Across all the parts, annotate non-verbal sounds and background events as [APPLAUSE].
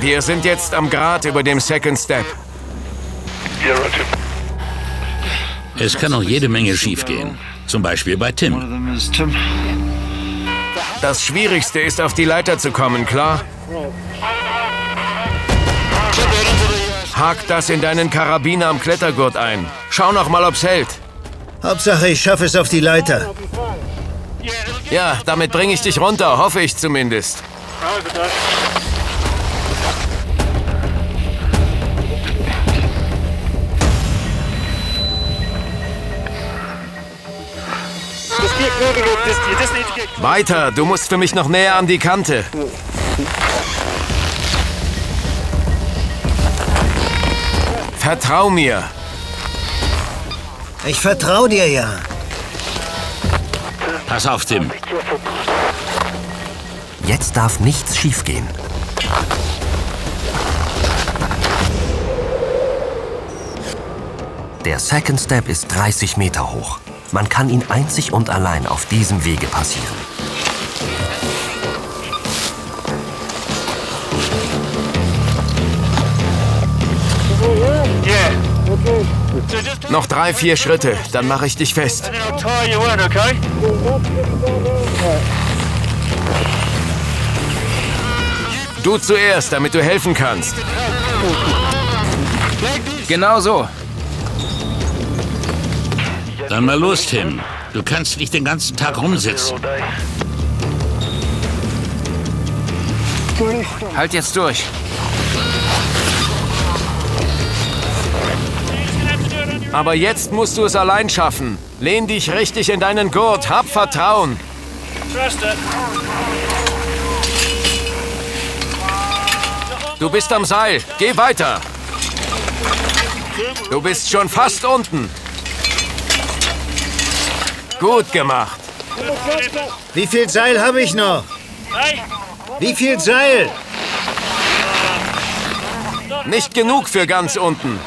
Wir sind jetzt am Grat über dem Second Step. Es kann noch jede Menge schiefgehen. Zum Beispiel bei Tim. Das Schwierigste ist, auf die Leiter zu kommen, klar? Hak das in deinen Karabiner am Klettergurt ein. Schau noch mal, ob's hält. Hauptsache, ich schaffe es auf die Leiter. Ja, damit bringe ich dich runter, hoffe ich zumindest. Weiter, du musst für mich noch näher an die Kante. Vertrau mir. Ich vertraue dir ja. Pass auf, Tim. Jetzt darf nichts schiefgehen. Der Second Step ist 30 Meter hoch. Man kann ihn einzig und allein auf diesem Wege passieren. Noch drei, vier Schritte, dann mache ich dich fest. Du zuerst, damit du helfen kannst. Genau so. Dann mal los, Tim. Du kannst nicht den ganzen Tag rumsitzen. Halt jetzt durch. Aber jetzt musst du es allein schaffen. Lehn dich richtig in deinen Gurt, hab Vertrauen. Du bist am Seil, geh weiter. Du bist schon fast unten. Gut gemacht. Wie viel Seil habe ich noch? Wie viel Seil? Nicht genug für ganz unten.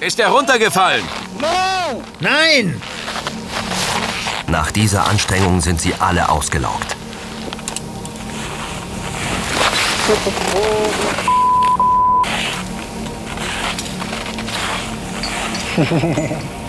Ist er runtergefallen? Nein! Nach dieser Anstrengung sind sie alle ausgelaugt. [LAUGHS]